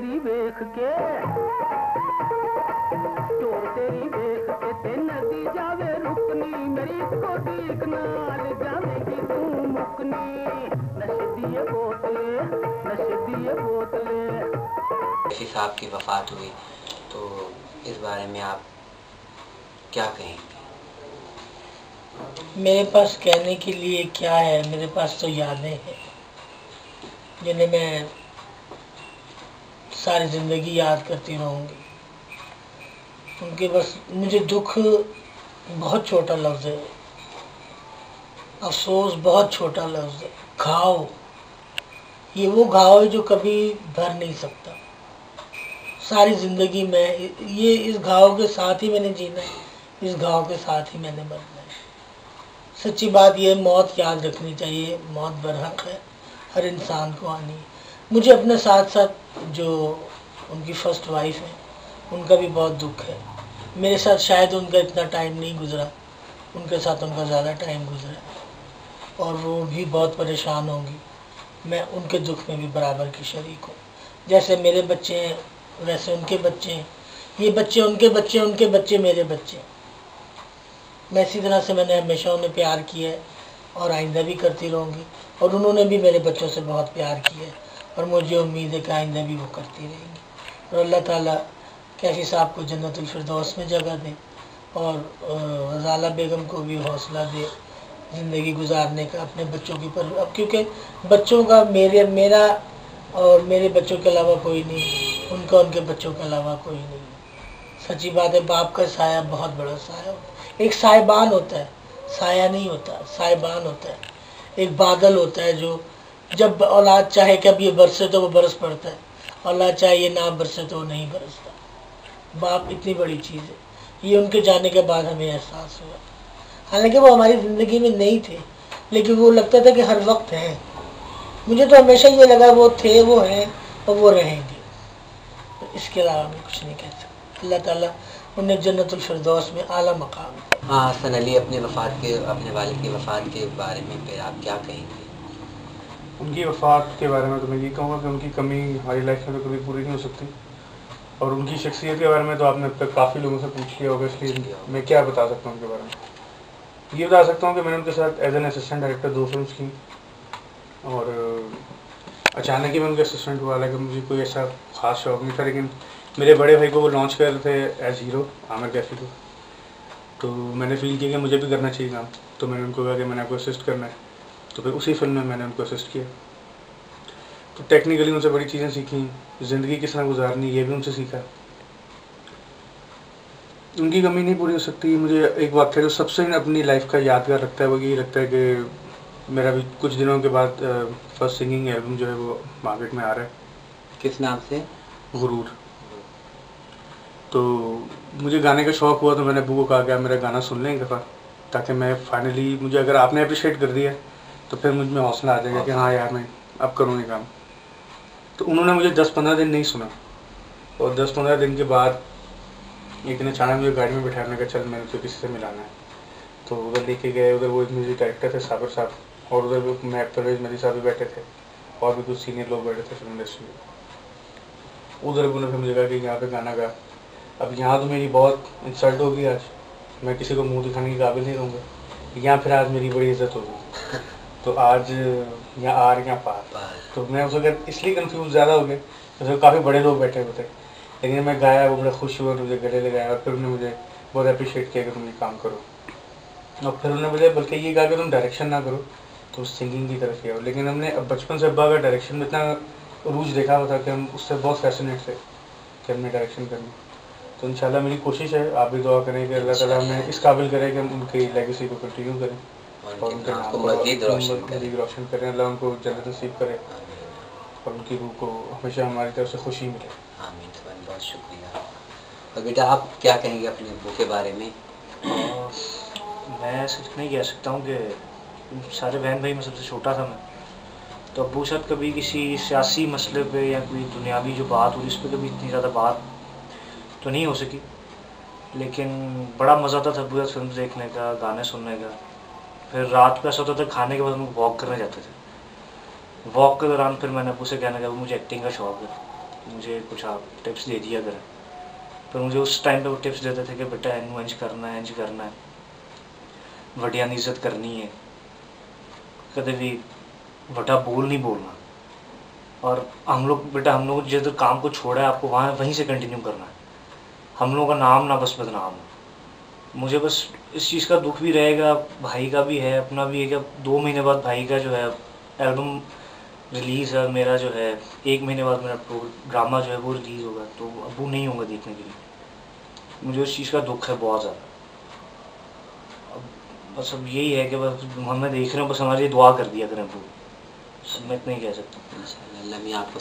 तेरी वेख के तो तेरी वेख के ते नदी जावे रुकनी मेरी को देख नाल जावेगी तू मुकनी। नशे दिए बोतले नशे दिए बोतले। ऋषि साहब की वफात हुई तो इस बारे में आप क्या कहेंगे? मेरे पास कहने के लिए क्या है? मेरे पास तो यादें हैं जिन्हें मैं सारी ज़िंदगी याद करती रहूँगी। उनके बस मुझे दुख बहुत छोटा लफ्ज़ है। अफसोस बहुत छोटा लफ्ज़ है। घाव। ये वो घाव है जो कभी भर नहीं सकता। सारी ज़िंदगी में ये इस घाव के साथ ही मैंने जीना है। इस घाव के साथ ही मैंने मरना है। सच्ची बात ये, मौत याद रखनी चाहिए। मौत बरहक है। हर इंसान को आनी है। मुझे अपने साथ साथ जो उनकी फ़र्स्ट वाइफ है, उनका भी बहुत दुख है। मेरे साथ शायद उनका इतना टाइम नहीं गुजरा। उनके साथ उनका ज़्यादा टाइम गुजरा और वो भी बहुत परेशान होंगी। मैं उनके दुख में भी बराबर की शरीक हूँ। जैसे मेरे बच्चे हैं, वैसे उनके बच्चे हैं। ये बच्चे उनके बच्चे उनके बच्चे मेरे बच्चे मैं इसी तरह से मैंने हमेशा उन्हें प्यार किया है और आइंदा भी करती रहूँगी। और उन्होंने भी मेरे बच्चों से बहुत प्यार किया है। और मुझे उम्मीद है कि आइंदा भी वो करती रहेंगी। और अल्लाह ताला कैफी साहब को जन्नतफरदौस में जगह दे और रज़ाला बेगम को भी हौसला दे ज़िंदगी गुजारने का अपने बच्चों की पर, अब क्योंकि बच्चों का मेरे, मेरा और मेरे बच्चों के अलावा कोई नहीं, उनका उनके बच्चों के अलावा कोई नहीं। सच्ची बात है, बाप का साया बहुत बड़ा साया होता है। एक साहिबान होता है, साया नहीं होता साहिबान होता है। एक बादल होता है जो जब औलाद चाहे कि अब ये बरसे तो वो बरस पड़ता है। औलाद चाहे ये ना बरसे तो वो नहीं बरसता। बाप इतनी बड़ी चीज़ है। ये उनके जाने के बाद हमें एहसास हुआ। हालाँकि वो हमारी ज़िंदगी में नहीं थे, लेकिन वो लगता था कि हर वक्त हैं। मुझे तो हमेशा ये लगा वो थे, वो हैं और वो रहेंगे। तो इसके अलावा मैं कुछ नहीं कह सकता। अल्लाह ताला उन्हें जन्नतफरदौस में आला मकाम। हाँ हसन अली अपने वफ़ात के, अपने वालिद की वफ़ात के बारे में फिर आप क्या कहेंगे? उनकी वफ़ात के बारे में तो मैं ये कहूँगा कि उनकी कमी हमारी लाइफ में तो कभी पूरी नहीं हो सकती। और उनकी शख्सियत के बारे में तो आपने अब तक काफ़ी लोगों से पूछ लिया होगा, इसलिए मैं क्या बता सकता हूँ उनके बारे में? ये बता सकता हूँ कि मैंने उनके साथ एज एन असिस्टेंट डायरेक्टर दो फ़िल्म की। और अचानक ही मैं उनके असिस्टेंट हुआ, हालाँकि मुझे कोई ऐसा ख़ास शौक नहीं था, लेकिन मेरे बड़े भाई को वो लॉन्च कर रहे थे एज हीरो आमिर कैफी को। तो मैंने फील किया कि मुझे भी करना चाहिए काम। तो मैंने उनको कहा कि मैंने आपको असिस्ट करना है। तो फिर उसी फ़िल्म में मैंने उनको असिस्ट किया। तो टेक्निकली उनसे बड़ी चीज़ें सीखी ज़िंदगी किस तरह गुजारनी ये भी उनसे सीखा। उनकी कमी नहीं पूरी हो सकती। मुझे एक वाक्य जो सबसे अपनी लाइफ का यादगार लगता है वो यही लगता है कि मेरा भी कुछ दिनों के बाद फ़र्स्ट सिंगिंग एल्बम जो है वो मार्केट में आ रहा है। किस नाम से? गुरूर। तो मुझे गाने का शौक़ हुआ तो मैंने अबू को कहा कि मेरा गाना सुन लें एक दफ़ा? ताकि मैं फाइनली मुझे अगर आपने अप्रिशिएट कर दिया तो फिर मुझमें हौसला आ जाएगा कि हाँ यार मैं अब करूँ ये काम। तो उन्होंने मुझे दस पंद्रह दिन नहीं सुना। और दस पंद्रह दिन के बाद एक दिन अचानक मुझे गाड़ी में बैठाने का चल, मैंने तो किसी से मिलाना है। तो उधर लेके गए, उधर वो एक म्यूज़िक डायरेक्टर थे साबिर साहब, और उधर भी मैं परवेज मदी साहब भी बैठे थे, और भी कुछ सीनियर लोग बैठे थे फ़िल्म इंडस्ट्री में। उधर भी उन्होंने फिर मुझे कहा कि यहाँ पे गाना गा। अब यहाँ तो मेरी बहुत इंसल्ट होगी आज। मैं किसी को मुँह दिखाने के काबिल नहीं रहूँगा। यहाँ फिर आज मेरी बड़ी इज़्ज़त होगी। तो आज यहाँ आर या पार तो मैं उस वक्त इसलिए कंफ्यूज ज़्यादा हो गया तो काफ़ी बड़े लोग बैठे हुए थे। लेकिन मैं गाया, वो बड़े खुश हुए मुझे गले लगाया और फिर उन्होंने मुझे बहुत अप्रिशिएट किया कि तुम ये काम करो। और फिर उन्होंने मुझे, बल्कि ये कहा कि तुम डायरेक्शन ना करो तो सिंगिंग की तरफ़ किया। लेकिन हमने बचपन से अब्बा का डायरेक्शन में इतना रूज देखा हुआ था कि हम उससे बहुत फैसिनेट थे कि हमने डायरेक्शन करनी। तो इंशाल्लाह मेरी कोशिश है, आप भी दुआ करें कि अल्लाह ताला हमें इस काबिल करें कि हम उनकी लेगेसी को कंटिन्यू करें। और उनके नाम को मज़ीद रोशन करें। अल्लाह उनको जन्नत नसीब करे और उनकी रूह को हमेशा हमारी तरफ़ से खुशी मिले। आमीन तुम्हारा बहुत शुक्रिया। और बेटा आप क्या कहेंगे अपने अबू के बारे में? मैं सिर्फ़ नहीं कह सकता हूँ कि सारे बहन भाई में सबसे छोटा था मैं। तो अबू साथ कभी किसी सियासी मसले पे या कोई दुनियावी जो बात हुई उस पर कभी इतनी ज़्यादा बात तो नहीं हो सकी। लेकिन बड़ा मज़ा आता था अबू साथ फ़िल्म देखने का गाने सुनने का। फिर रात में होता था, खाने के बाद हम वॉक करने जाते थे। वॉक के दौरान फिर मैंने अबू से कहने लगा मुझे एक्टिंग का शौक है। मुझे कुछ आप टिप्स दे दिया करें। फिर मुझे उस टाइम पे वो टिप्स देते थे कि, बेटा इन इंज करना है इंज करना है। वडिया की इज़्ज़त करनी है। कभी भी वटा बोल नहीं बोलना। और हम लोग, बेटा, हम लोग जिधर काम को छोड़ा है, आपको वहाँ, वहीं से कंटिन्यू करना है। हम लोगों का नाम ना बस बदनाम हो। मुझे बस इस चीज़ का दुख भी रहेगा, भाई का भी है, अपना भी है कि दो महीने बाद भाई का जो है एल्बम रिलीज़ है, मेरा जो है, एक महीने बाद मेरा ड्रामा जो है वो रिलीज़ होगा तो अबू नहीं होगा देखने के लिए। मुझे उस चीज़ का दुख है बहुत ज़्यादा। अब बस अब यही है कि बस हमें देख रहे हो, बस हमारी दुआ कर दिया करें अबू मैं इतना ही कह सकता हूँ। भी आपको